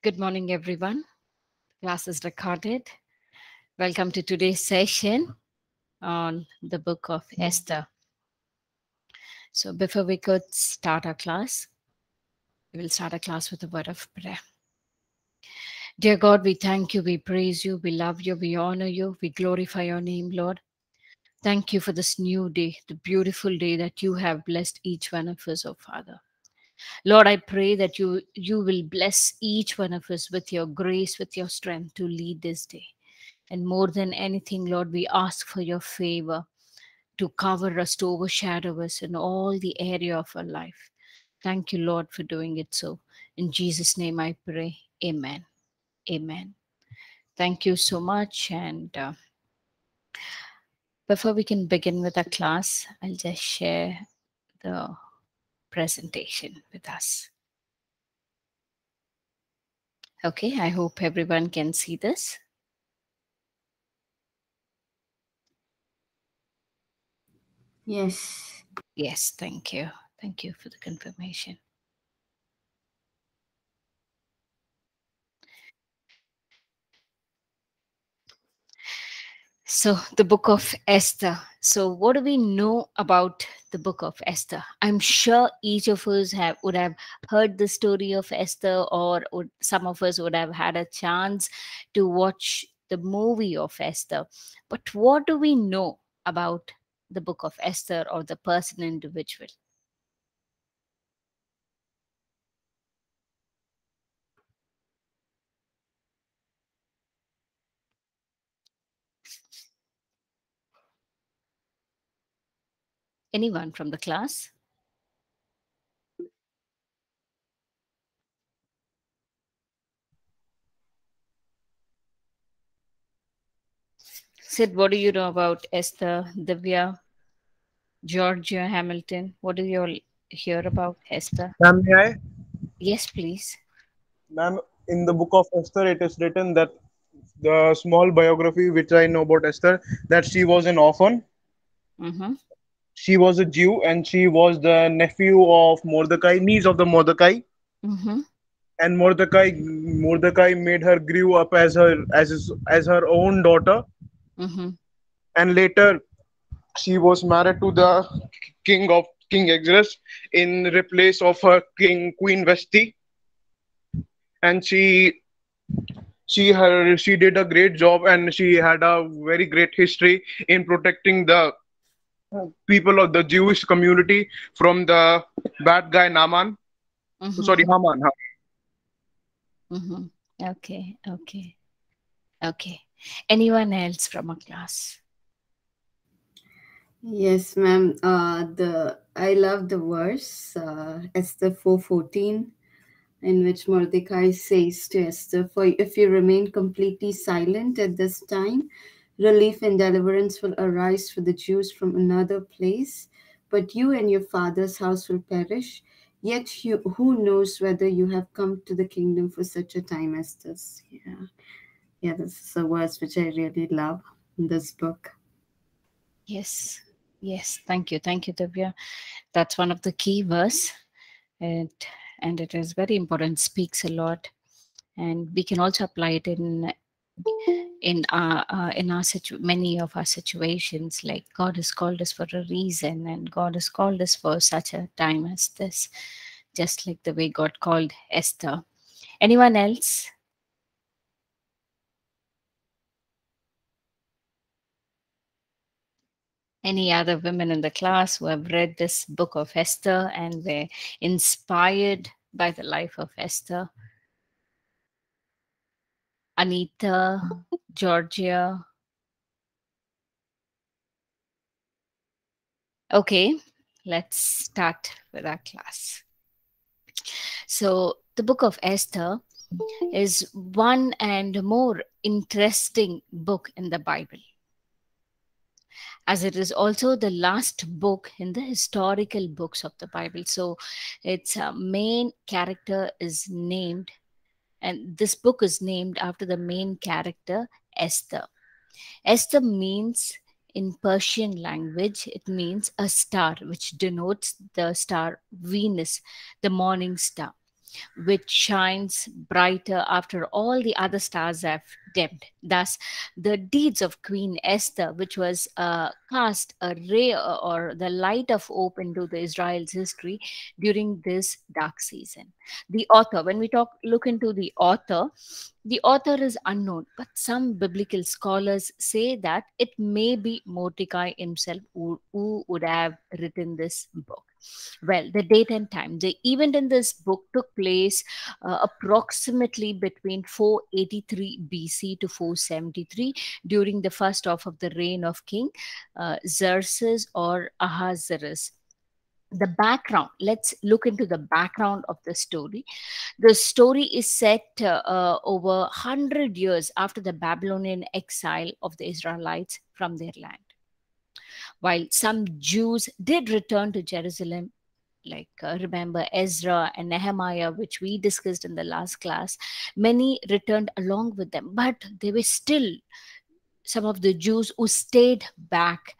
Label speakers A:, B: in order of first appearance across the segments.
A: Good morning, everyone. Class is recorded. Welcome to today's session on the book of Esther. So, before we could start our class, we will start our class with a word of prayer. Dear God, we thank you, we praise you, we love you, we honor you, we glorify your name, Lord. Thank you for this new day, the beautiful day that you have blessed each one of us, oh Father. Lord, I pray that you you will bless each one of us with your grace, with your strength to lead this day. And more than anything, Lord, we ask for your favor to cover us, to overshadow us in all the area of our life. Thank you, Lord, for doing it so. In Jesus' name I pray. Amen. Amen. Thank you so much. And uh, before we can begin with our class, I'll just share the presentation with us. Okay, I hope everyone can see this.
B: Yes.
A: Yes, thank you. Thank you for the confirmation. So, the book of Esther. So, what do we know about the book of Esther? I'm sure each of us have would have heard the story of Esther, or would, some of us would have had a chance to watch the movie of Esther. But what do we know about the book of Esther or the person individual? Anyone from the class? Sid, what do you know about Esther, Divya, Georgia Hamilton? What do you all hear about Esther?
C: Ma'am, may I?
A: Yes, please.
C: Ma'am, in the book of Esther, it is written that the small biography which I know about Esther, that she was an orphan.
A: Mm-hmm.
C: She was a Jew and she was the nephew of Mordecai, niece of the Mordecai.
A: Mm-hmm.
C: And Mordecai, Mordecai made her grew up as her as his, as her own daughter.
A: Mm-hmm.
C: And later, she was married to the king of King Xerxes in replace of her king Queen Vesti. And she she her she did a great job and she had a very great history in protecting the people of the Jewish community from the bad guy Naaman.
A: Mm-hmm.
C: Sorry, Haman.
A: Mm-hmm. Okay, okay, okay. Anyone else from a class?
B: Yes, ma'am. Uh, the I love the verse uh, Esther four fourteen, in which Mordecai says to Esther, "For if you remain completely silent at this time, relief and deliverance will arise for the Jews from another place, but you and your father's house will perish. Yet you, who knows whether you have come to the kingdom for such a time as this?" Yeah, yeah. This is a verse which I really love in this book.
A: Yes, yes. Thank you, thank you, Divya. That's one of the key verse, and and it is very important. Speaks a lot, and we can also apply it in in our uh, in our situ- many of our situations. Like God has called us for a reason, and God has called us for such a time as this, just like the way God called Esther. Anyone else? any other women in the class who have read this book of Esther and were inspired by the life of Esther? Anita, Georgia. Okay, let's start with our class. So, the book of Esther is one and more interesting book in the Bible as it is also the last book in the historical books of the Bible. So its uh, main character is named, and this book is named after the main character, Esther. Esther means in Persian language, it means a star, which denotes the star Venus, the morning star. Which shines brighter after all the other stars have dimmed. Thus, the deeds of Queen Esther, which was uh, cast a ray or the light of hope into the Israel's history during this dark season. The author, when we talk look into the author, the author is unknown, but some biblical scholars say that it may be Mordecai himself who, who would have written this book. Well, the date and time. The event in this book took place uh, approximately between 483 BC to 473 during the first half of the reign of King uh, Xerxes or Ahasuerus. The background let's look into the background of the story. The story is set uh, uh, over 100 years after the babylonian exile of the israelites from their land while some jews did return to jerusalem like uh, remember ezra and nehemiah which we discussed in the last class many returned along with them but there were still some of the jews who stayed back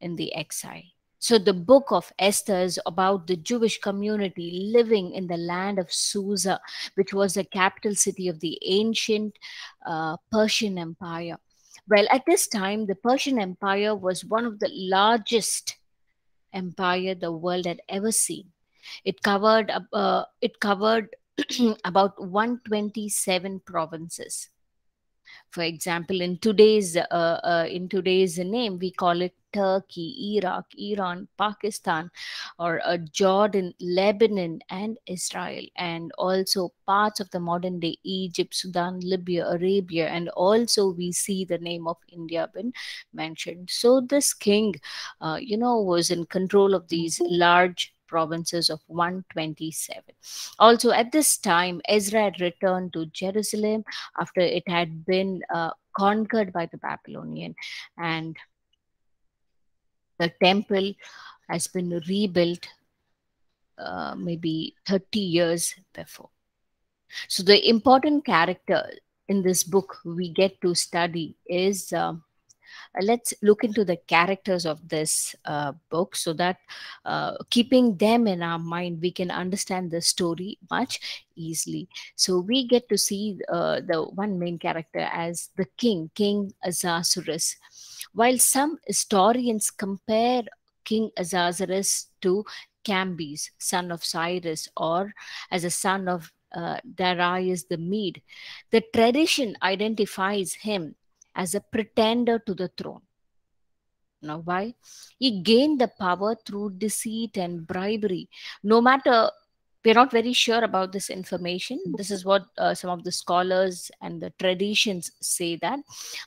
A: in the exile so the book of Esther is about the Jewish community living in the land of Susa, which was the capital city of the ancient uh, Persian Empire. Well, at this time, the Persian Empire was one of the largest empire the world had ever seen. It covered uh, it covered about 127 provinces. For example, in today's uh, uh, in today's name, we call it Turkey, Iraq, Iran, Pakistan, or uh, Jordan, Lebanon, and Israel, and also parts of the modern day Egypt, Sudan, Libya, Arabia, and also we see the name of India been mentioned. So this king, uh, you know, was in control of these large provinces of 127. Also, at this time, Ezra had returned to Jerusalem after it had been uh, conquered by the Babylonian, and the temple has been rebuilt uh, maybe 30 years before. So, the important character in this book we get to study is. Uh, let's look into the characters of this uh, book so that uh, keeping them in our mind we can understand the story much easily so we get to see uh, the one main character as the king king Ahasuerus while some historians compare king Ahasuerus to Cambyses son of Cyrus or as a son of uh, Darius the Mede the tradition identifies him as a pretender to the throne. Now, why? He gained the power through deceit and bribery. No matter, we're not very sure about this information. This is what uh, some of the scholars and the traditions say that.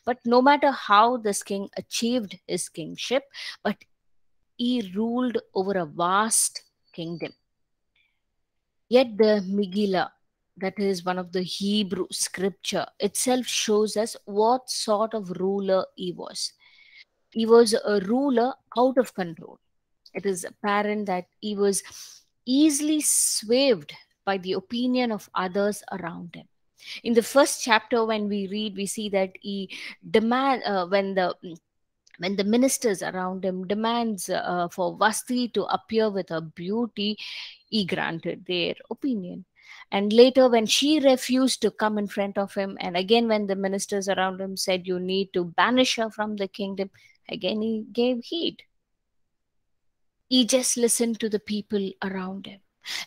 A: But no matter how this king achieved his kingship, but he ruled over a vast kingdom. Yet the Megillah, that is one of the Hebrew scripture itself shows us what sort of ruler he was. He was a ruler out of control. It is apparent that he was easily swayed by the opinion of others around him. In the first chapter, when we read, we see that he demand uh, when the when the ministers around him demands uh, for Vasti to appear with her beauty, he granted their opinion and later, when she refused to come in front of him, and again, when the ministers around him said, You need to banish her from the kingdom, again, he gave heed. He just listened to the people around him.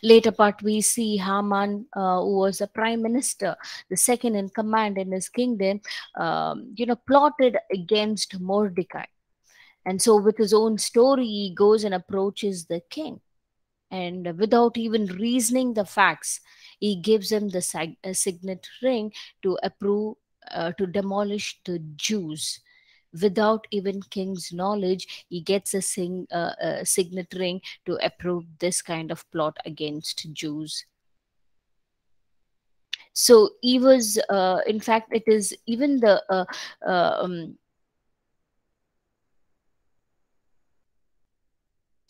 A: Later part, we see Haman, uh, who was a prime minister, the second in command in his kingdom, um, you know, plotted against Mordecai. And so, with his own story, he goes and approaches the king. And without even reasoning the facts, he gives him the signet ring to approve uh, to demolish the Jews. Without even king's knowledge, he gets a, sing, uh, a signet ring to approve this kind of plot against Jews. So he was, uh, in fact, it is even the uh, uh, um,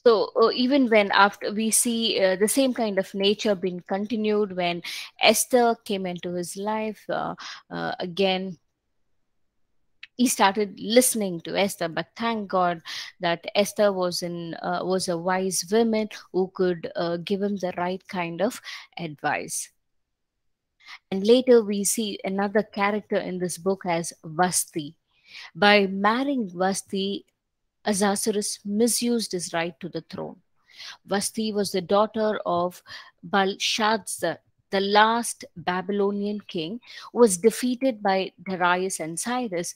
A: so uh, even when after we see uh, the same kind of nature being continued when esther came into his life uh, uh again he started listening to Esther. But thank God that Esther was in uh, was a wise woman who could uh, give him the right kind of advice. And later we see another character in this book as Vasti. By marrying Vasti, Ahasuerus misused his right to the throne. Vasti was the daughter of Belshazzar, the last Babylonian king, was defeated by Darius and Cyrus,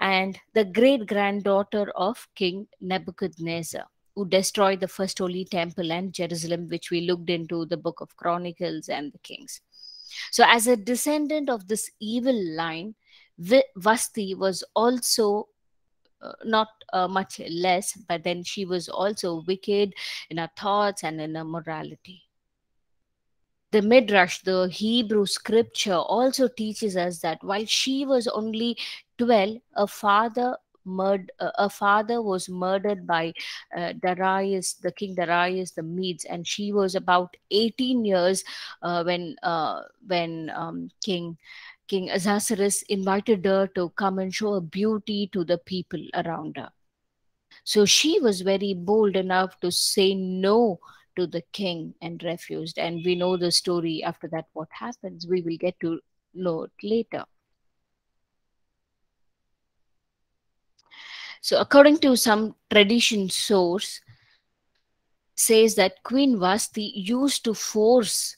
A: and the great granddaughter of King Nebuchadnezzar, who destroyed the first holy temple and Jerusalem, which we looked into the book of Chronicles and the Kings. So, as a descendant of this evil line, Vasti was also uh, not uh, much less, but then she was also wicked in her thoughts and in her morality the Midrash, the Hebrew scripture, also teaches us that while she was only 12, a father murdered a father was murdered by uh, Darius, the king Darius, the Medes, and she was about 18 years uh, when uh, when um, King King Ahasuerus invited her to come and show her beauty to the people around her. So she was very bold enough to say no to the king and refused. And we know the story after that, what happens. We will get to know later. So, according to some tradition source, says that Queen Vasti used to force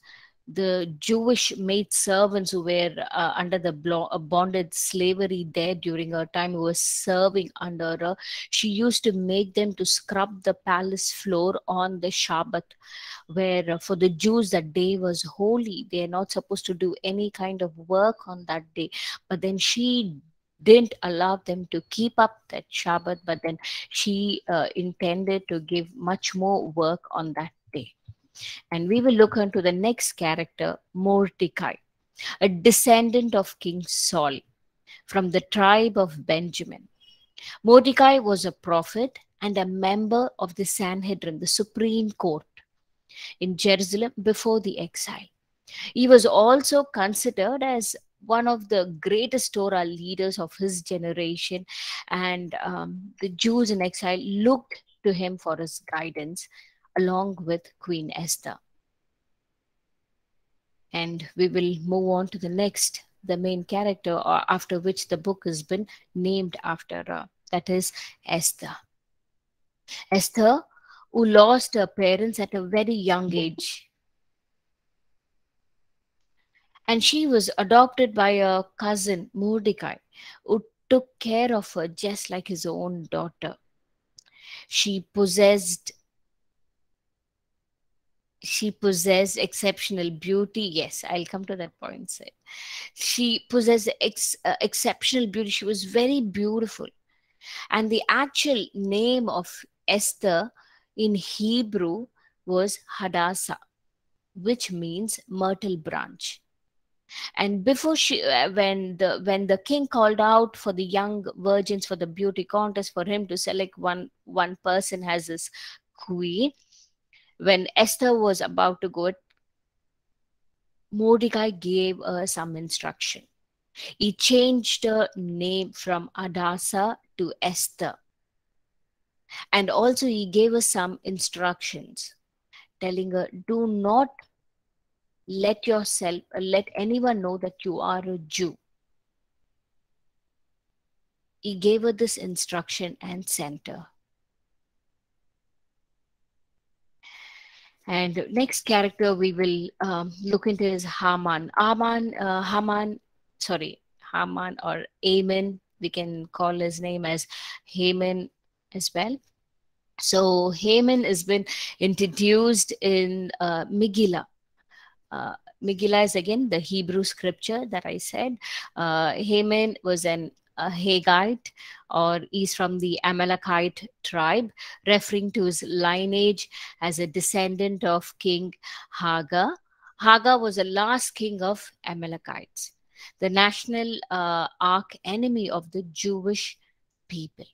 A: the Jewish maid servants who were uh, under the uh, bonded slavery there during her time, who were serving under her, she used to make them to scrub the palace floor on the Shabbat, where uh, for the Jews that day was holy. They are not supposed to do any kind of work on that day. But then she didn't allow them to keep up that Shabbat, but then she uh, intended to give much more work on that and we will look into the next character, Mordecai, a descendant of King Saul from the tribe of Benjamin. Mordecai was a prophet and a member of the Sanhedrin, the Supreme Court in Jerusalem before the exile. He was also considered as one of the greatest Torah leaders of his generation, and um, the Jews in exile looked to him for his guidance along with Queen Esther. And we will move on to the next, the main character, or after which the book has been named after, uh, that is Esther. Esther, who lost her parents at a very young age. And she was adopted by a cousin, Mordecai, who took care of her just like his own daughter. She possessed she possessed exceptional beauty. Yes i'll come to that point Say, she possessed ex, uh, exceptional beauty. She was very beautiful. And the actual name of esther in hebrew was hadassah which means myrtle branch. And before she uh, when the when the king called out for the young virgins for the beauty contest for him to select one one person as his queen when Esther was about to go, Mordecai gave her some instruction. He changed her name from Adasa to Esther. And also, he gave her some instructions, telling her, Do not let yourself, let anyone know that you are a Jew. He gave her this instruction and sent her. And next character we will um, look into is Haman. Haman, uh, Haman, sorry, Haman or Amen. We can call his name as Haman as well. So Haman has been introduced in uh, Megillah. Uh, Megillah is again the Hebrew scripture that I said. Uh, Haman was an a Haggite or he's from the Amalekite tribe, referring to his lineage as a descendant of King Hagar. Hagar was the last king of Amalekites, the national uh, arch enemy of the Jewish people.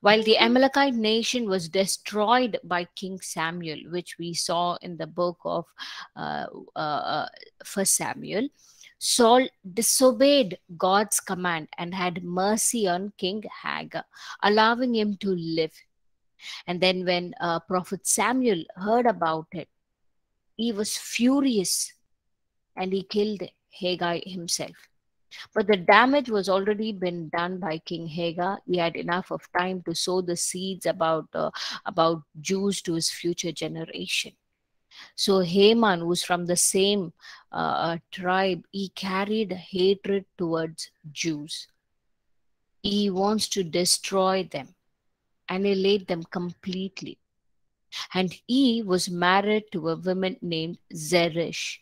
A: While the Amalekite nation was destroyed by King Samuel, which we saw in the book of uh, uh, First Samuel, Saul disobeyed God's command and had mercy on King Hagar, allowing him to live. And then, when uh, Prophet Samuel heard about it, he was furious and he killed Hagar himself. But the damage was already been done by King Hagar. He had enough of time to sow the seeds about uh, about Jews to his future generation. So Haman, who's from the same uh, tribe, he carried hatred towards Jews. He wants to destroy them, annihilate them completely. And he was married to a woman named Zeresh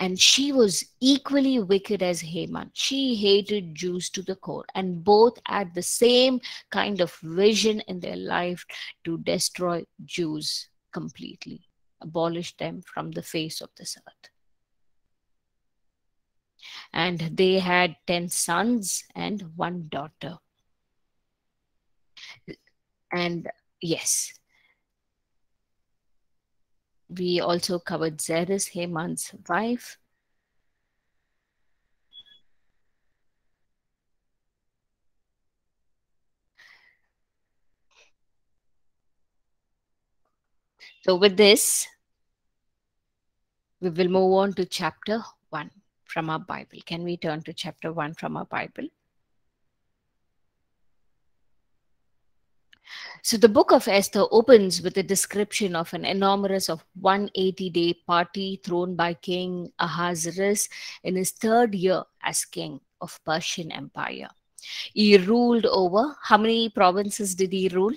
A: and she was equally wicked as Haman. She hated Jews to the core, and both had the same kind of vision in their life to destroy Jews completely, abolish them from the face of this earth. And they had 10 sons and one daughter. And yes, we also covered Zeresh, Haman's wife. So with this, we will move on to chapter 1 from our Bible. Can we turn to chapter 1 from our Bible? So the book of Esther opens with a description of an enormous of 180 day party thrown by King Ahasuerus in his third year as king of Persian Empire. He ruled over how many provinces did he rule?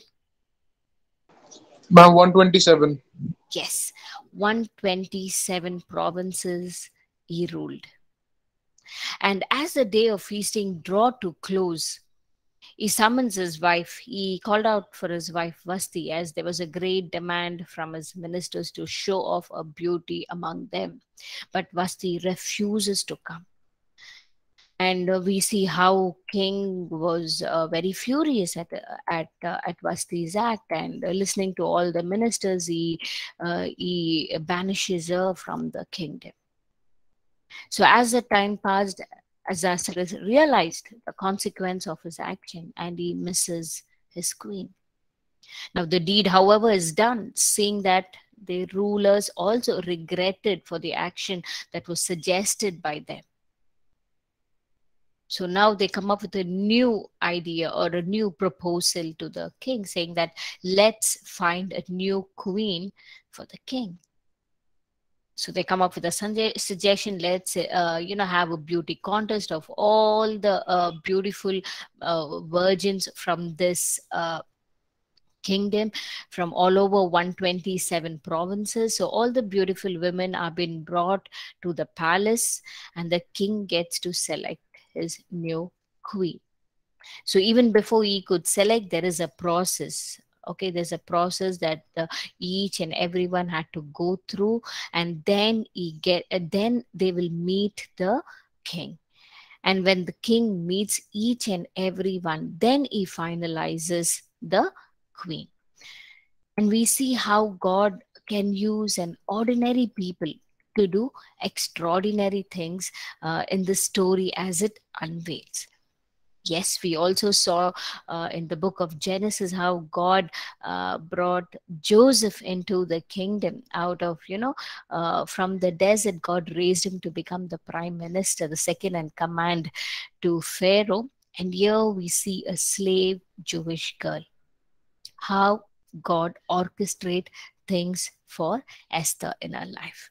C: Ma'am, 127.
A: Yes, 127 provinces he ruled. And as the day of feasting draw to close, he summons his wife. He called out for his wife Vasti as there was a great demand from his ministers to show off a beauty among them. But Vasti refuses to come. And uh, we see how King was uh, very furious at at uh, at Vasti's act, and uh, listening to all the ministers, he uh, he banishes her from the kingdom. So as the time passed, Ahasuerus realized the consequence of his action and he misses his queen. Now, the deed, however, is done, seeing that the rulers also regretted for the action that was suggested by them. So now they come up with a new idea or a new proposal to the king, saying that let's find a new queen for the king so they come up with a suggestion let's uh, you know have a beauty contest of all the uh, beautiful uh, virgins from this uh, kingdom from all over 127 provinces. So all the beautiful women are being brought to the palace and the king gets to select his new queen. So even before he could select there is a process okay there's a process that uh, each and everyone had to go through and then he get uh, then they will meet the king. And when the king meets each and everyone then he finalizes the queen. And we see how god can use an ordinary people to do extraordinary things uh, in the story as it unveils yes we also saw uh, in the book of genesis how god uh, brought joseph into the kingdom out of you know uh, from the desert. God raised him to become the prime minister the second in command to pharaoh. And here we see a slave jewish girl. How god orchestrate things for esther in her life.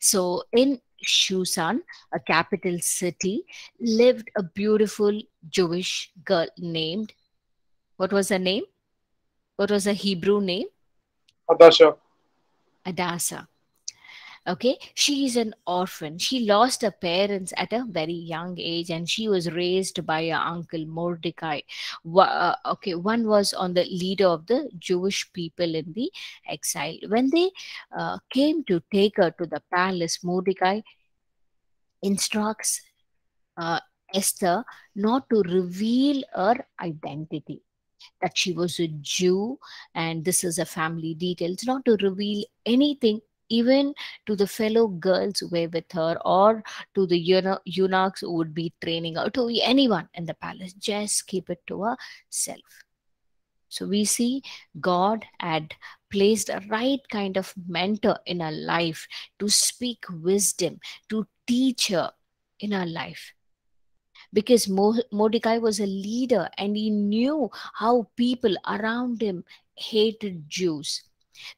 A: So in Shushan, a capital city, lived a beautiful Jewish girl named, what was her name? What was her Hebrew name?
C: Adasha.
A: Adasa. Okay, she is an orphan. She lost her parents at a very young age and she was raised by her uncle Mordecai. Uh, okay, one was on the leader of the Jewish people in the exile. When they uh, came to take her to the palace, Mordecai instructs uh, Esther not to reveal her identity that she was a Jew and this is a family detail. It's not to reveal anything even to the fellow girls who were with her or to the eunuch- eunuchs who would be training her to anyone in the palace. Just keep it to herself. So we see god had placed a right kind of mentor in her life to speak wisdom to teach her in her life. Because Mordecai was a leader and he knew how people around him hated Jews.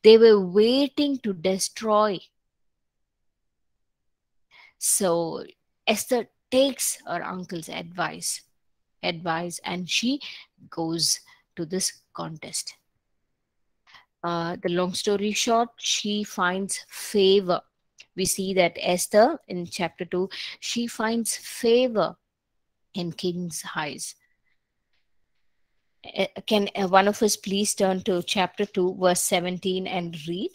A: They were waiting to destroy. So Esther takes her uncle's advice, advice, and she goes to this contest. Uh, the long story short, she finds favor. We see that Esther in chapter 2, she finds favor in king's eyes. Uh, Can uh, one of us please turn to chapter 2, verse 17 and read?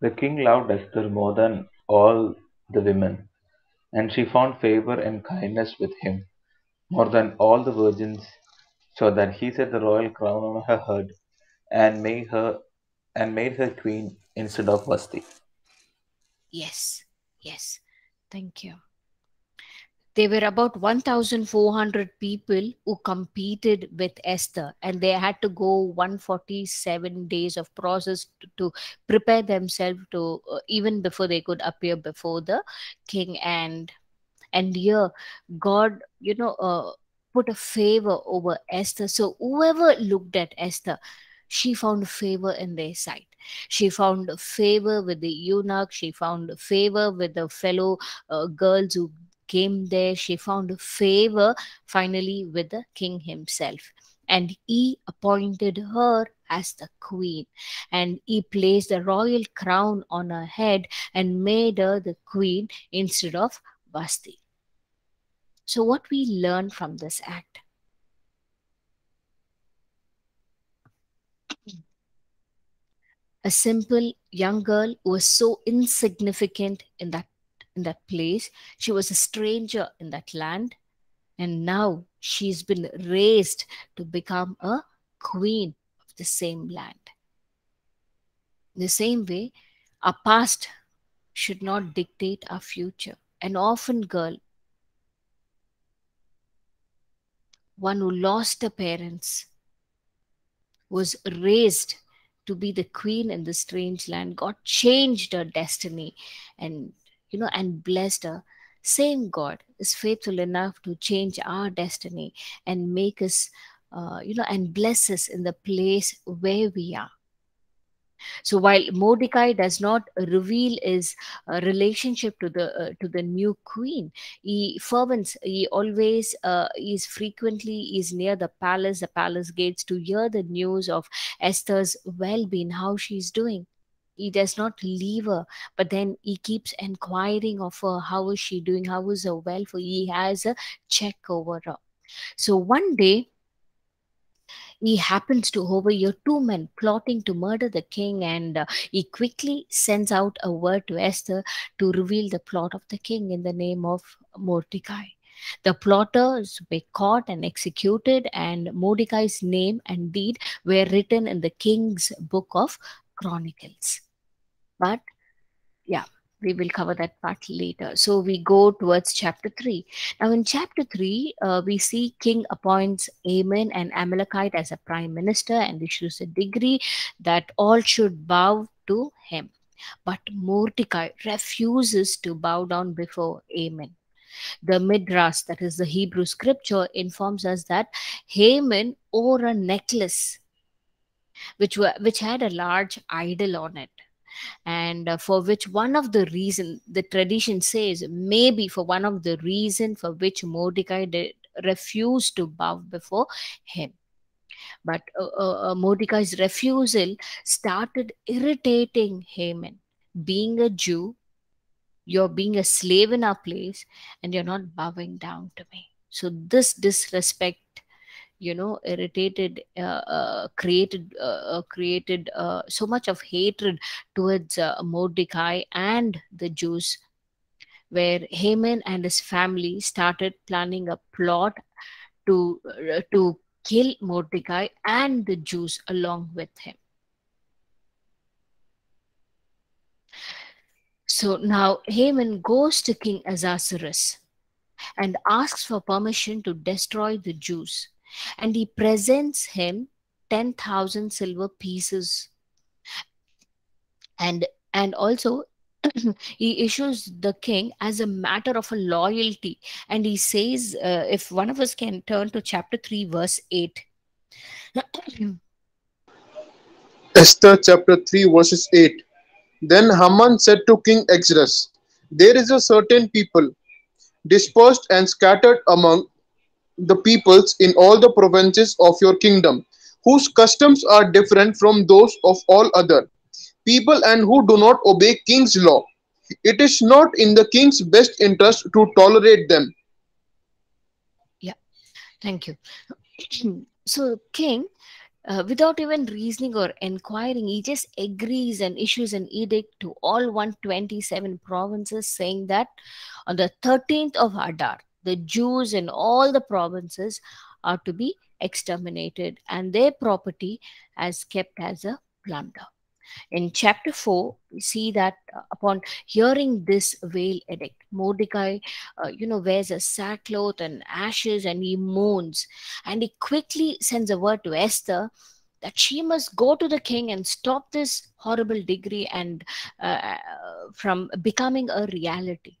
D: The king loved Esther more than all the women, and she found favor and kindness with him more than all the virgins, so that he set the royal crown on her head and made her and made her queen instead of Vasti.
A: Yes, yes. Thank you. There were about 1,400 people who competed with Esther, and they had to go 147 days of process to, to prepare themselves to uh, even before they could appear before the king. And and here, God, you know, uh, put a favor over Esther. So whoever looked at Esther, she found favor in their sight. She found favor with the eunuch. She found favor with the fellow uh, girls who came there. She found favor finally with the king himself. And he appointed her as the queen. And he placed the royal crown on her head and made her the queen instead of Vasti. So, what we learn from this act? a simple young girl who was so insignificant in that in that place. She was a stranger in that land. And now she's been raised to become a queen of the same land. In the same way our past should not dictate our future. An orphan girl one who lost her parents was raised to be the queen in the strange land god changed her destiny and you know and blessed her same god is faithful enough to change our destiny and make us uh, you know and bless us in the place where we are. So while mordecai does not reveal his uh, relationship to the uh, to the new queen he fervents he always uh, is frequently is near the palace. The palace gates to hear the news of esther's well-being how she's doing he does not leave her but then he keeps inquiring of her how is she doing? How is her welfare he has a check over her. So one day he happens to overhear two men plotting to murder the king and uh, he quickly sends out a word to esther to reveal the plot of the king in the name of mordecai. The plotters were caught and executed and mordecai's name and deed were written in the king's book of chronicles but yeah we will cover that part later. So we go towards chapter 3 now in chapter 3 uh, we see king appoints Haman and amalekite as a prime minister and issues a decree that all should bow to him. But mordecai refuses to bow down before Haman the midrash that is the hebrew scripture informs us that haman wore a necklace which were which had a large idol on it and uh, for which one of the reason the tradition says maybe for one of the reason for which mordecai did refused to bow before him. But uh, uh, uh, mordecai's refusal started irritating haman. Being a jew you're being a slave in our place and you're not bowing down to me. So this disrespect you know irritated uh, uh, created uh, created so much of hatred towards mordecai and the jews where haman and his family started planning a plot to to kill Mordecai and the Jews along with him. So now Haman goes to King Ahasuerus and asks for permission to destroy the Jews. And he presents him 10,000 silver pieces. And, and also he issues the king as a matter of a loyalty. And he says, uh, if one of us can turn to chapter 3, verse 8.
C: Esther chapter 3 verses 8. Then Haman said to King Xerxes, There is a certain people dispersed and scattered among the peoples in all the provinces of your kingdom, whose customs are different from those of all other people and who do not obey king's law. It is not in the king's best interest to tolerate them.
A: Yeah, thank you. so, king, uh, without even reasoning or inquiring, he just agrees and issues an edict to all 127 provinces saying that on the 13th of Adar, the Jews in all the provinces are to be exterminated and their property as kept as a plunder. In chapter 4, we see that uh, upon hearing this veil edict, Mordecai, uh, you know, wears a sackcloth and ashes and he moans. And he quickly sends a word to Esther that she must go to the king and stop this horrible degree and uh, from becoming a reality.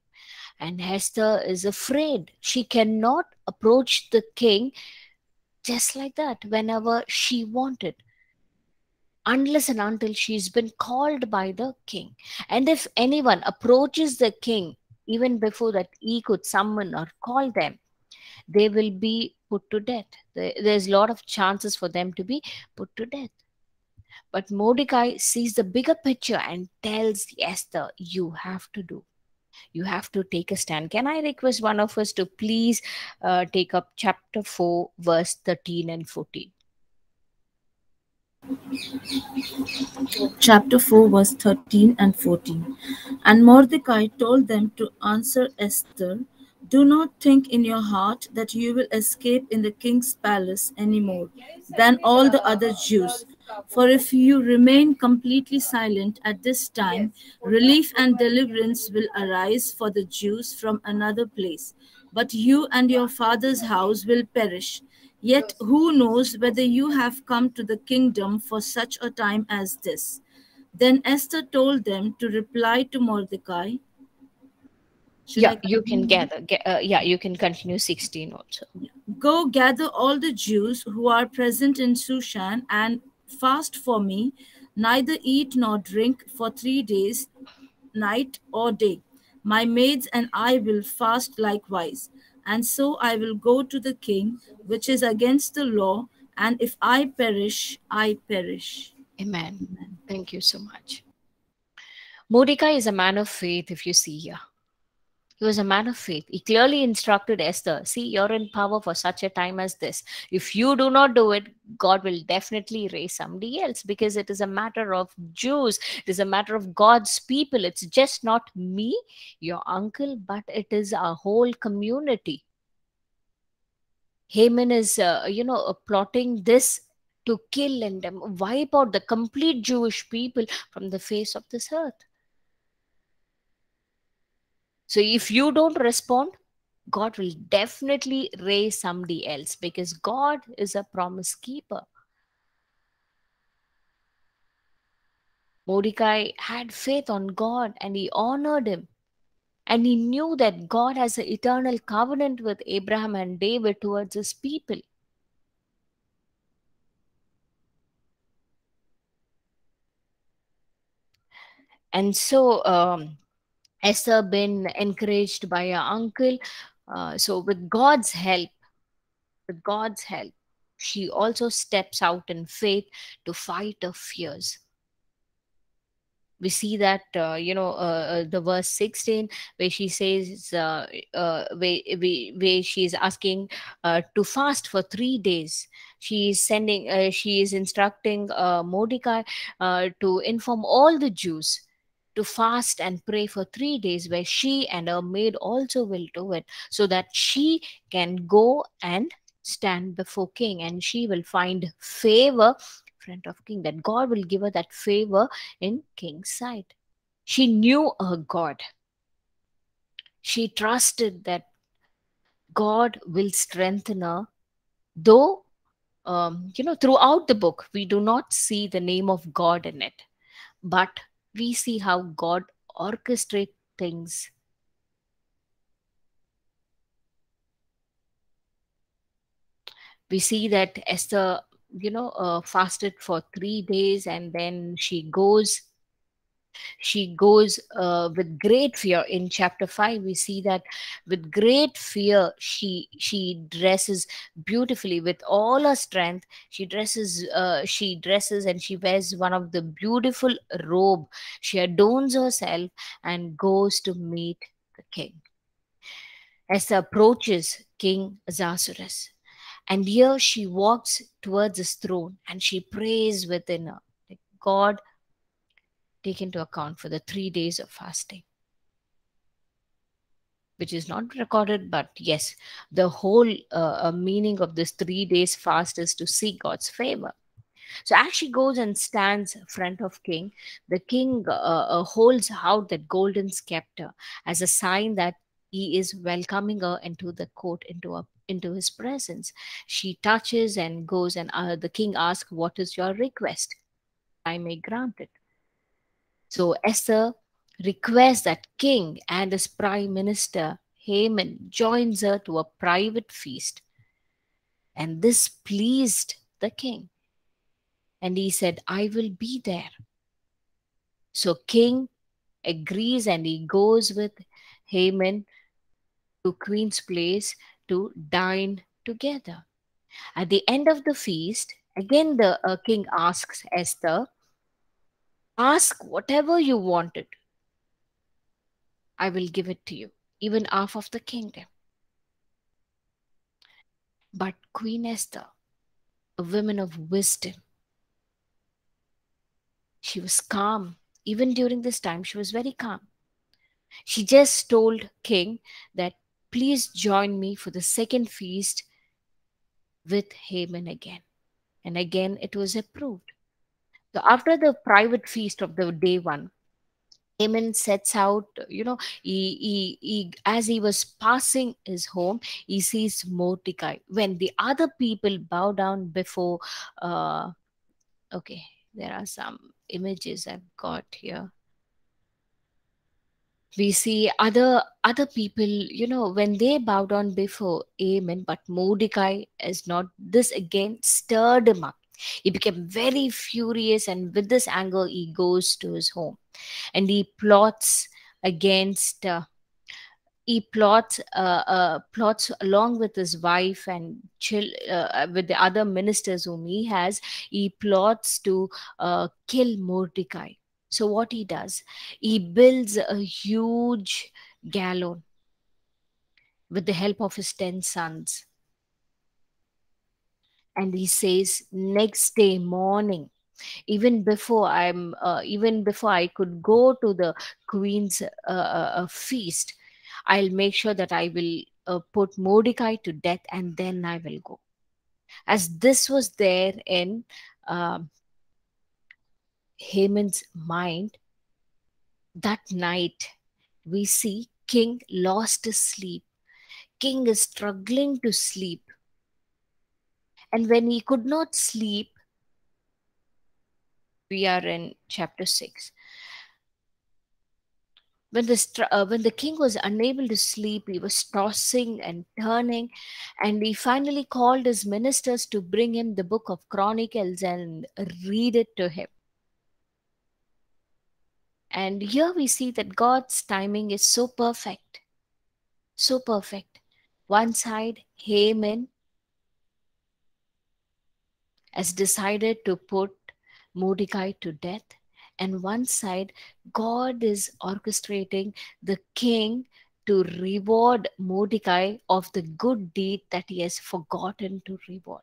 A: And Esther is afraid. She cannot approach the king just like that whenever she wanted unless and until she's been called by the king. And if anyone approaches the king, even before that he could summon or call them, they will be put to death. There's a lot of chances for them to be put to death. But Mordecai sees the bigger picture and tells Esther, You have to do. You have to take a stand. Can I request one of us to please uh, take up chapter 4, verse 13 and 14?
E: Chapter 4, verse 13 and 14. And Mordecai told them to answer Esther Do not think in your heart that you will escape in the king's palace any more than all the other Jews. For if you remain completely silent at this time, relief and deliverance will arise for the Jews from another place. But you and your father's house will perish. Yet who knows whether you have come to the kingdom for such a time as this? Then Esther told them to reply to Mordecai. Should
A: yeah, you can gather. Ga- uh, yeah, you can continue 16 also.
E: Go gather all the Jews who are present in Shushan and fast for me, neither eat nor drink for three days, night or day. My maids and I will fast likewise. And so I will go to the king, which is against the law, and if I perish, I perish.
A: Amen. Thank you so much. Mordecai is a man of faith, if you see here. He was a man of faith. He clearly instructed Esther see, you're in power for such a time as this. If you do not do it, God will definitely raise somebody else because it is a matter of Jews. It is a matter of God's people. It's just not me, your uncle, but it is a whole community. Haman is, uh, you know, uh, plotting this to kill and um, wipe out the complete Jewish people from the face of this earth. So if you don't respond, God will definitely raise somebody else because God is a promise keeper. Mordecai had faith on God and he honored him. And he knew that God has an eternal covenant with Abraham and David towards his people. And so um, Esther been encouraged by her uncle. Uh, so with God's help, with God's help, she also steps out in faith to fight her fears. We see that uh, you know uh, uh, the verse 16 where she says uh, uh, where, where, she is asking uh, to fast for three days. She is sending, she is instructing Mordecai to inform all the Jews to fast and pray for three days, where she and her maid also will do it, so that she can go and stand before king and she will find favor front of king that god will give her that favor in king's sight. She knew her god. She trusted that god will strengthen her. Though um, you know throughout the book we do not see the name of god in it. But we see how god orchestrates things we see that Esther, you know, uh, fasted for three days and then she goes. She goes uh, with great fear. In chapter five, we see that with great fear, she she dresses beautifully with all her strength. She dresses, uh, she dresses, and she wears one of the beautiful robe. She adorns herself and goes to meet the king. Esther approaches King Ahasuerus and here she walks towards his throne and she prays within her. God, take into account for the three days of fasting, which is not recorded, but yes, the whole uh, uh, meaning of this three days fast is to seek God's favor. So as she goes and stands front of king, the king uh, uh, holds out that golden scepter as a sign that he is welcoming her into the court, into a into his presence. She touches and goes, and uh, the king asks, What is your request? I may grant it. So Esther requests that king and his prime minister Haman joins her to a private feast. And this pleased the king. And he said, I will be there. So king agrees and he goes with Haman to queen's place to dine together. At the end of the feast, again the uh, king asks Esther, Ask whatever you wanted. I will give it to you, even half of the kingdom. But Queen Esther, a woman of wisdom, she was calm. Even during this time, she was very calm. She just told King that please join me for the second feast with Haman again. And again, it was approved. So after the private feast of the day one, Haman sets out, you know, he, he, he, as he was passing his home, he sees Mordecai. When the other people bow down before, uh, okay, there are some images I've got here we see other other people you know when they bow down before Haman, but mordecai is not this again stirred him up he became very furious and with this anger he goes to his home and he plots against uh, he plots uh, uh, plots along with his wife and chill uh, with the other ministers whom he has he plots to uh, kill mordecai so, what he does, he builds a huge gallows with the help of his 10 sons. And he says, next day morning, even before i'm uh, even before i could go to the queen's uh, uh, uh feast i'll make sure that i will uh, put mordecai to death and then i will go as this was there in um, Haman's mind, that night we see King lost his sleep. King is struggling to sleep. And when he could not sleep, we are in chapter 6. When the, uh, when the king was unable to sleep, he was tossing and turning, and he finally called his ministers to bring him the book of Chronicles and read it to him. And here we see that God's timing is so perfect. So perfect. One side, Haman has decided to put Mordecai to death. And one side, God is orchestrating the king to reward Mordecai of the good deed that he has forgotten to reward.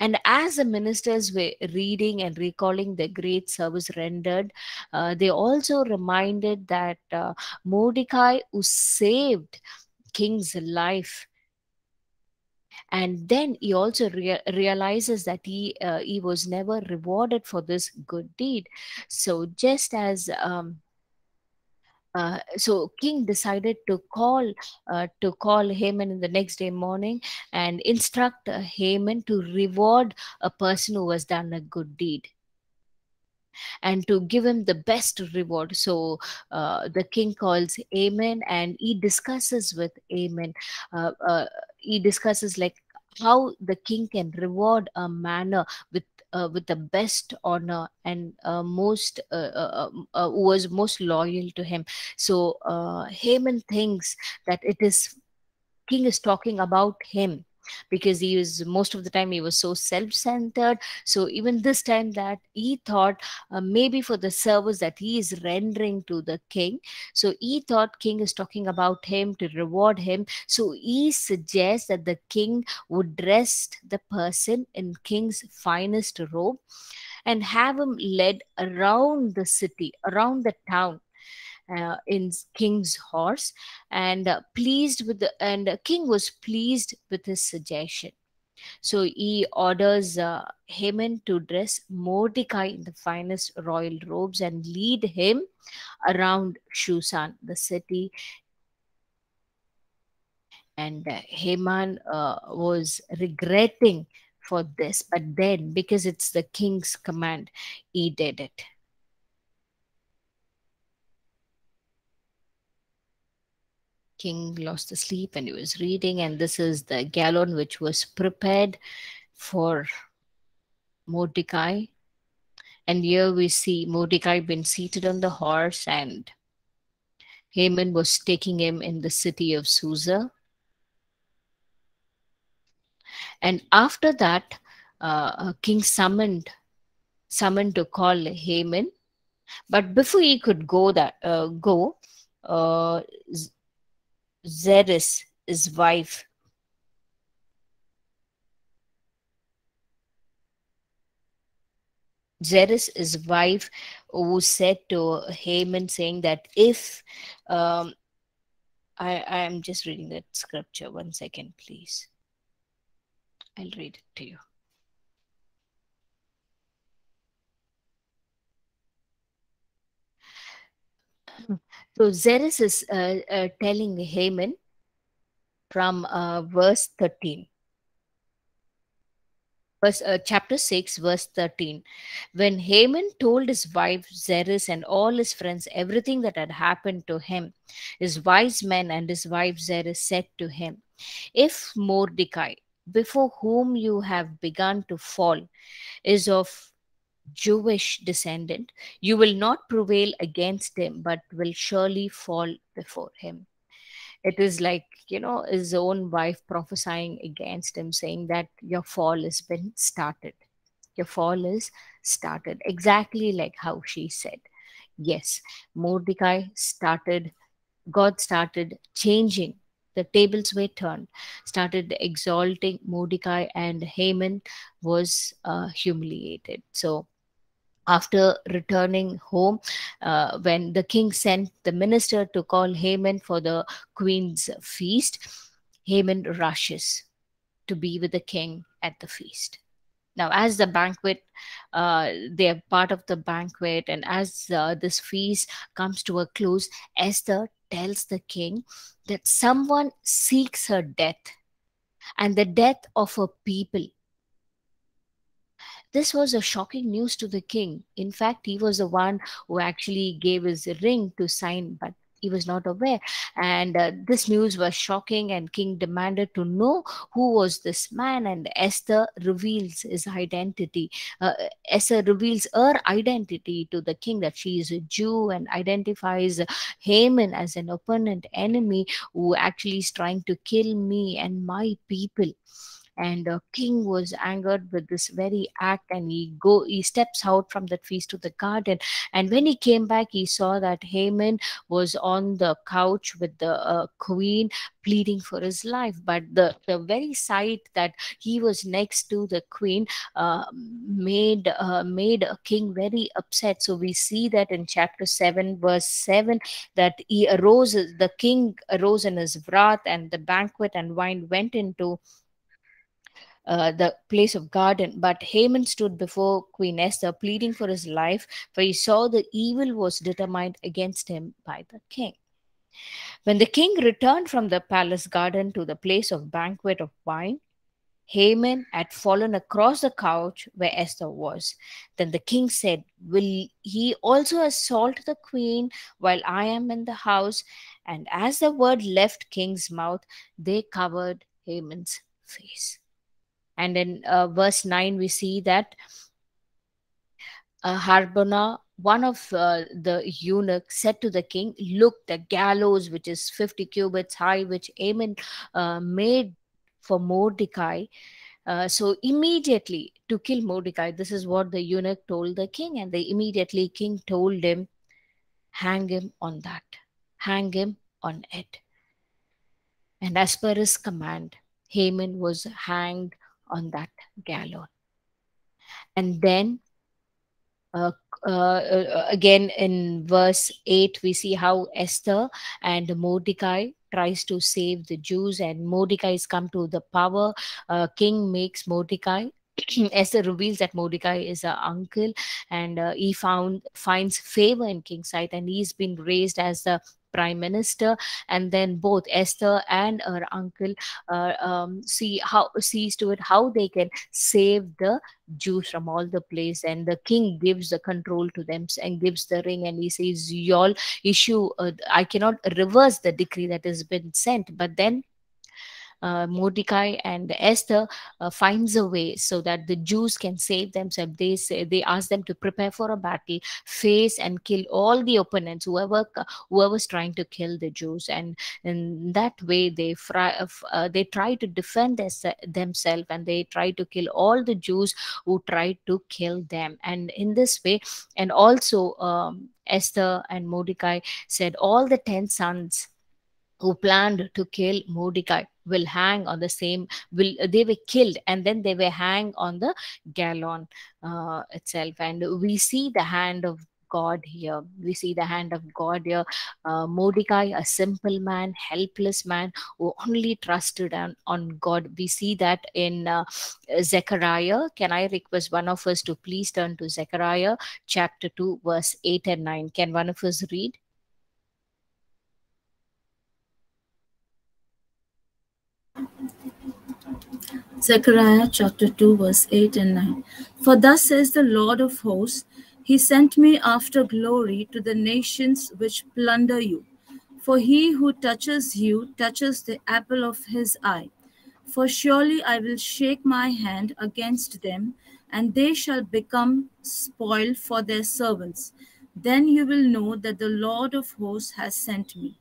A: And as the ministers were reading and recalling the great service rendered, uh, they also reminded that uh, Mordecai, who saved king's life, and then he also rea- realizes that he uh, he was never rewarded for this good deed. So just as um, uh, so king decided to call uh, to call Haman in the next day morning and instruct uh, Haman to reward a person who has done a good deed and to give him the best reward. So uh, the king calls Haman and he discusses with Haman. Uh, uh, he discusses like how the king can reward a manner with uh, with the best honor and uh, most uh, uh, um, uh, was most loyal to him. So uh, Haman thinks that it is king is talking about him because he was most of the time he was so self-centered. So even this time that he thought uh, maybe for the service that he is rendering to the king. So he thought king is talking about him to reward him. So he suggests that the king would dress the person in king's finest robe and have him led around the city around the town uh, in king's horse and uh, pleased with the and king was pleased with his suggestion so he orders uh, Haman to dress Mordecai in the finest royal robes and lead him around Shushan, the city. And uh, Haman uh, was regretting for this, but then because it's the king's command, he did it. King lost the sleep and he was reading and this is the gallon which was prepared for mordecai. And here we see mordecai been seated on the horse and haman was taking him in the city of susa. And after that uh, king summoned summoned to call haman. But before he could go that uh, go uh, Zeres, his wife. Zeres, his wife, who said to Haman, saying that if um, I I am just reading that scripture. One second, please. I'll read it to you. So Zeres is uh, uh, telling Haman from uh, verse 13. Verse, uh, chapter 6, verse 13. When Haman told his wife Zeres and all his friends everything that had happened to him, his wise men and his wife Zeres said to him, If Mordecai, before whom you have begun to fall, is of Jewish descendant, you will not prevail against him, but will surely fall before him. It is like, you know, his own wife prophesying against him, saying that your fall has been started. Your fall is started. Exactly like how she said. Yes, Mordecai started, God started changing the tables were turned, started exalting Mordecai, and Haman was uh, humiliated. So, after returning home, uh, when the king sent the minister to call Haman for the queen's feast, Haman rushes to be with the king at the feast. Now, as the banquet, uh, they are part of the banquet, and as uh, this feast comes to a close, Esther tells the king that someone seeks her death and the death of her people this was a shocking news to the king. In fact, he was the one who actually gave his ring to sign, but he was not aware. And uh, this news was shocking, and king demanded to know who was this man. And Esther reveals his identity. Uh, Esther reveals her identity to the king that she is a Jew and identifies Haman as an opponent enemy who actually is trying to kill me and my people and uh, king was angered with this very act and he go he steps out from that feast to the garden. And when he came back he saw that haman was on the couch with the uh, queen pleading for his life. But the the very sight that he was next to the queen uh, made uh, made a king very upset. So we see that in chapter 7 verse 7 that he arose the king arose in his wrath and the banquet and wine went into uh, the place of garden. But Haman stood before Queen Esther, pleading for his life, for he saw the evil was determined against him by the king. When the king returned from the palace garden to the place of banquet of wine, Haman had fallen across the couch where Esther was. Then the king said, Will he also assault the queen while I am in the house? And as the word left king's mouth, they covered Haman's face. And in uh, verse 9, we see that uh, Harbona, one of uh, the eunuchs, said to the king, Look, the gallows, which is 50 cubits high, which Haman uh, made for Mordecai. Uh, so immediately to kill Mordecai, this is what the eunuch told the king, and the immediately king told him, hang him on that, hang him on it. And as per his command, Haman was hanged on that gallows. And then uh, uh, again in verse 8 we see how esther and mordecai tries to save the jews and mordecai is come to the power uh, king makes mordecai esther reveals that mordecai is her uncle and uh, he found finds favor in king's sight and he's been raised as the prime minister and then both esther and her uncle uh, um, see how sees to it how they can save the jews from all the place and the king gives the control to them and gives the ring and he says y'all issue uh, i cannot reverse the decree that has been sent. But then uh, Mordecai and Esther uh, finds a way so that the Jews can save themselves. They say they ask them to prepare for a battle, face and kill all the opponents, whoever whoever's trying to kill the Jews, and in that way they fry, uh, they try to defend themselves and they try to kill all the Jews who tried to kill them. And in this way, and also um, Esther and Mordecai said all the ten sons who planned to kill Mordecai will hang on the same will they were killed and then they were hang on the gallon uh, itself and we see the hand of God here. We see the hand of God here. Uh, Mordecai, a simple man, helpless man who only trusted on, on God. We see that in uh, Zechariah. Can I request one of us to please turn to Zechariah chapter 2, verse 8 and 9? Can one of us read?
E: Zechariah chapter 2, verse 8 and 9. For thus says the Lord of hosts, He sent me after glory to the nations which plunder you. For he who touches you touches the apple of his eye. For surely I will shake my hand against them, and they shall become spoil for their servants. Then you will know that the Lord of hosts has sent me.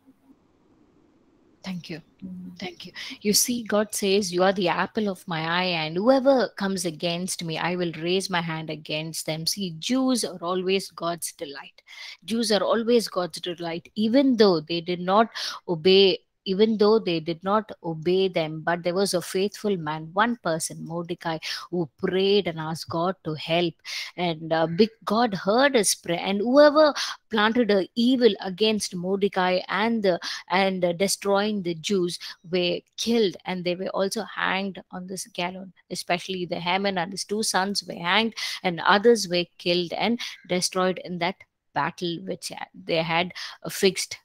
A: Thank you. Mm-hmm. Thank you. You see, God says, You are the apple of my eye, and whoever comes against me, I will raise my hand against them. See, Jews are always God's delight. Jews are always God's delight, even though they did not obey even though they did not obey them. But there was a faithful man, one person, Mordecai, who prayed and asked God to help. And uh, God heard his prayer. And whoever planted a evil against Mordecai and the, and uh, destroying the Jews were killed, and they were also hanged on this gallows. Especially the Haman and his two sons were hanged, and others were killed and destroyed in that battle which they had fixed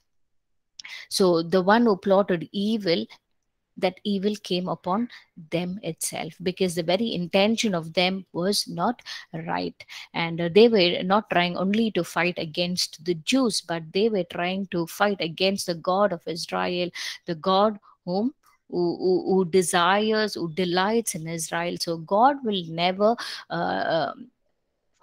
A: so the one who plotted evil, that evil came upon them itself because the very intention of them was not right. And uh, they were not trying only to fight against the jews but they were trying to fight against the god of israel the god whom who, who, who desires who delights in israel. So god will never uh, um,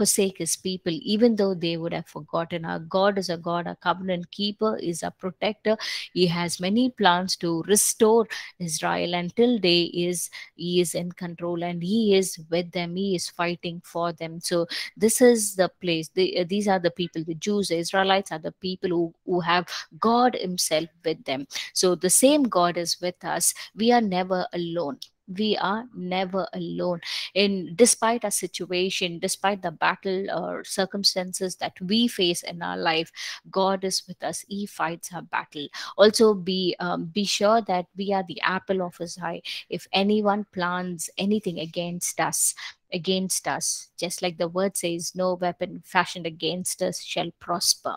A: forsake his people, even though they would have forgotten. Our God is a God, a covenant keeper, is a protector. He has many plans to restore Israel until day is he is in control and he is with them. He is fighting for them. So this is the place. The, uh, these are the people, the Jews, the Israelites are the people who, who have God himself with them. So the same God is with us. We are never alone we are never alone. In despite our situation despite the battle or circumstances that we face in our life god is with us. He fights our battle. Also be um, be sure that we are the apple of his eye. If anyone plans anything against us against us just like the word says no weapon fashioned against us shall prosper.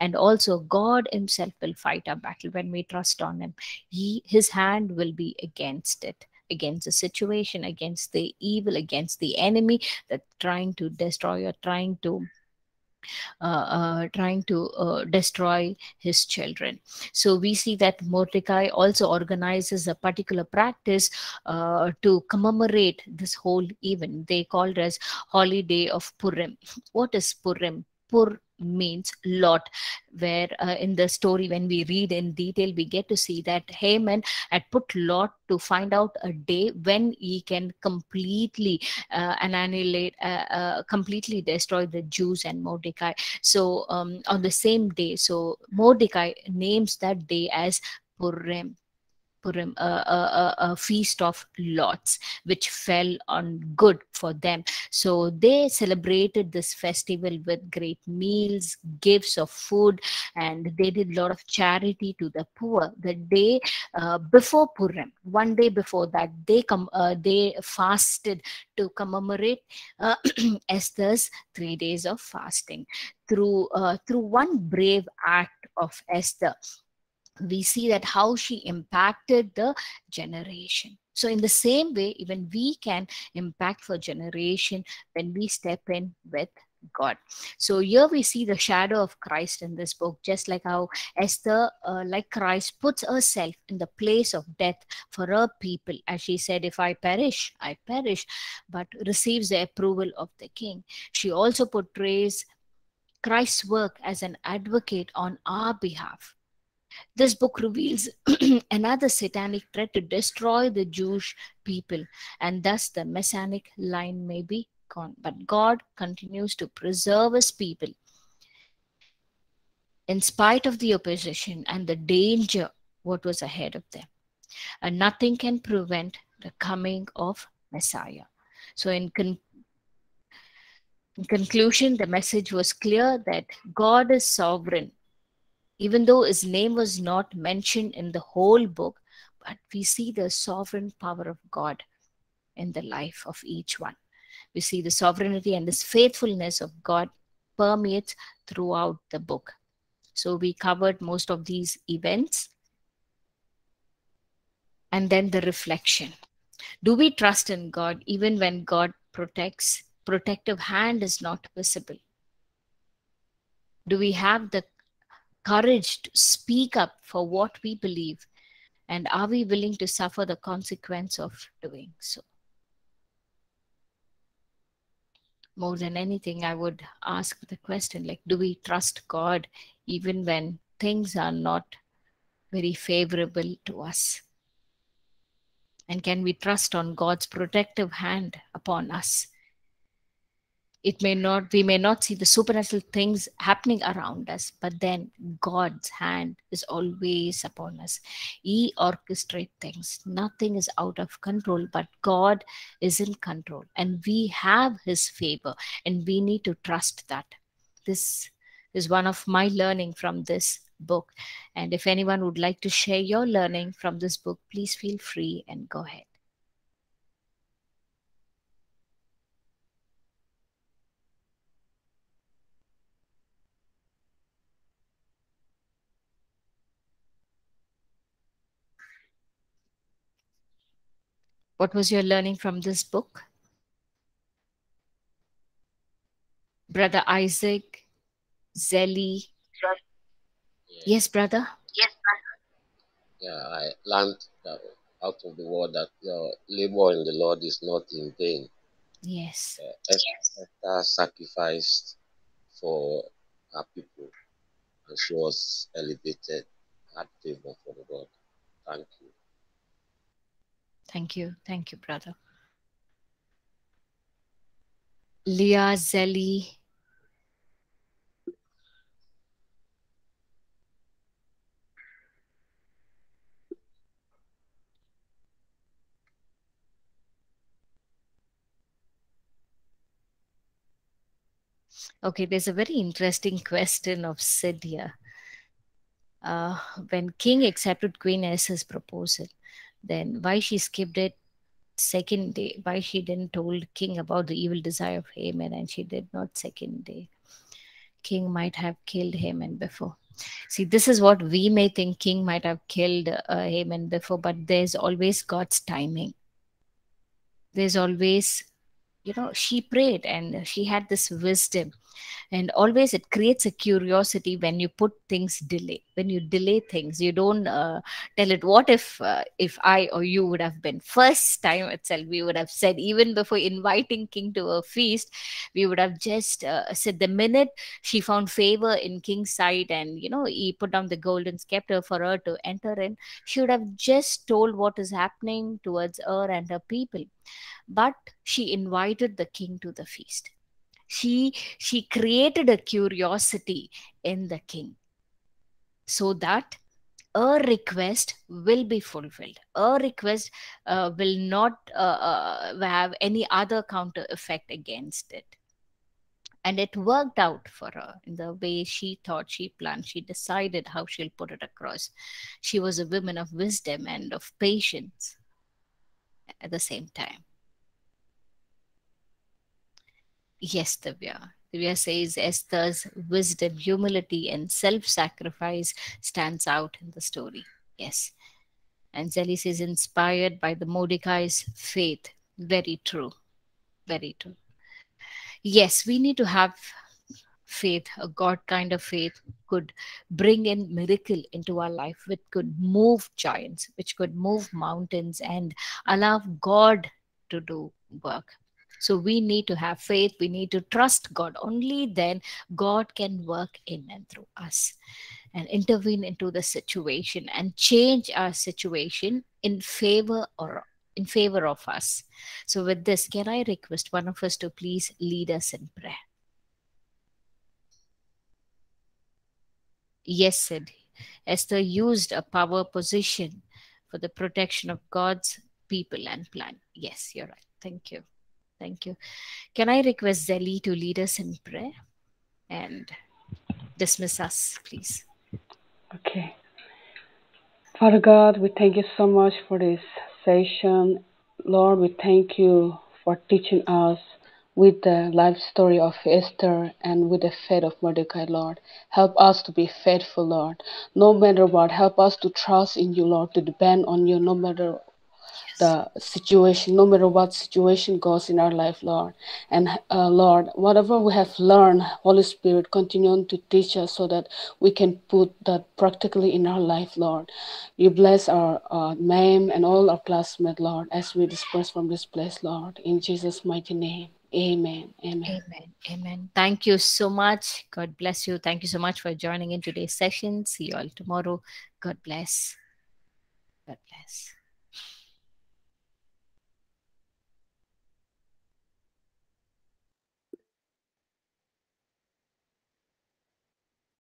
A: And also god himself will fight our battle. When we trust on him he his hand will be against it against the situation against the evil against the enemy that trying to destroy or trying to uh, uh, trying to uh, destroy his children. So we see that Mordecai also organizes a particular practice uh, to commemorate this whole event. They called as holiday of Purim. What is Purim? Pur means lot where uh, in the story when we read in detail we get to see that haman had put lot to find out a day when he can completely uh, annihilate uh, uh, completely destroy the jews and mordecai. So um, on the same day so mordecai names that day as purim Purim, a, a, a, feast of lots, which fell on good for them. So they celebrated this festival with great meals, gifts of food, and they did a lot of charity to the poor. The day uh, before Purim, one day before that, they come, uh, they fasted to commemorate uh, Esther's three days of fasting. Through uh, through one brave act of Esther, we see that how she impacted the generation so in the same way even we can impact for generation when we step in with God. So here we see the shadow of Christ in this book, just like how Esther, uh, like Christ, puts herself in the place of death for her people. As she said, If I perish, I perish, but receives the approval of the king. She also portrays Christ's work as an advocate on our behalf. This book reveals another satanic threat to destroy the Jewish people, and thus the messianic line may be gone. But God continues to preserve his people in spite of the opposition and the danger what was ahead of them. And nothing can prevent the coming of Messiah. So, in, con- in conclusion, the message was clear that God is sovereign even though his name was not mentioned in the whole book, but we see the sovereign power of God in the life of each one. We see the sovereignty and this faithfulness of God permeates throughout the book. So we covered most of these events. And then the reflection. Do we trust in God even when God protects? Protective hand is not visible. Do we have the courage to speak up for what we believe? And are we willing to suffer the consequence of doing so? More than anything, I would ask the question like, do we trust God even when things are not very favorable to us? And can we trust on God's protective hand upon us it may not we may not see the supernatural things happening around us but then god's hand is always upon us. He orchestrates things. Nothing is out of control but god is in control and we have his favor and we need to trust that. This is one of my learning from this book. And if anyone would like to share your learning from this book please feel free and go ahead What was your learning from this book? Brother Isaac, Zelly.
F: Yeah.
A: Yes, brother.
F: Yes, brother. Yeah, I learned that out of the word that your labor in the Lord is not in vain.
A: Yes.
F: Uh, Esther sacrificed for her people, and she was elevated, had favor for the Lord. Thank you.
A: Thank you. Thank you, brother. Leah Zelli. Okay, there's a very interesting question of Sidia. Uh, when king accepted Queen as proposal, then why she skipped it second day? Why she didn't told King about the evil desire of Haman and she did not second day? King might have killed Haman before. See, this is what we may think King might have killed uh, Haman before, but there's always God's timing. There's always you know she prayed and she had this wisdom and always it creates a curiosity when you put things delay when you delay things. You don't uh, tell it what if uh, if i or you would have been? First time itself we would have said even before inviting king to a feast we would have just uh, said the minute she found favor in king's sight and you know he put down the golden scepter for her to enter in she would have just told what is happening towards her and her people. But she invited the king to the feast she she created a curiosity in the king so that a request will be fulfilled. A request uh, will not uh, uh, have any other counter effect against it. And it worked out for her in the way she thought she planned she decided how she'll put it across. She was a woman of wisdom and of patience at the same time Yes, Divya. Divya says Esther's wisdom, humility, and self sacrifice stands out in the story. Yes. And Zelis is inspired by the Mordecai's faith. Very true. Very true. Yes, we need to have faith, a God kind of faith could bring in miracle into our life, which could move giants, which could move mountains and allow God to do work. So we need to have faith. We need to trust God. Only then God can work in and through us and intervene into the situation and change our situation in favor or in favor of us. So with this, can I request one of us to please lead us in prayer? Yes, said Esther used a power position for the protection of God's people and plan. Yes, you're right. Thank you. Thank you. Can I request Zeli to lead us in prayer and dismiss us, please?
G: Okay. Father God, we thank you so much for this session. Lord, we thank you for teaching us with the life story of Esther and with the faith of Mordecai, Lord. Help us to be faithful, Lord. No matter what, help us to trust in you, Lord, to depend on you no matter the situation, no matter what situation goes in our life, Lord. And uh, Lord, whatever we have learned, Holy Spirit, continue to teach us so that we can put that practically in our life, Lord. You bless our uh, name and all our classmates, Lord, as we disperse from this place, Lord. In Jesus' mighty name. Amen. Amen.
A: Amen. Amen. Thank you so much. God bless you. Thank you so much for joining in today's session. See you all tomorrow. God bless. God bless.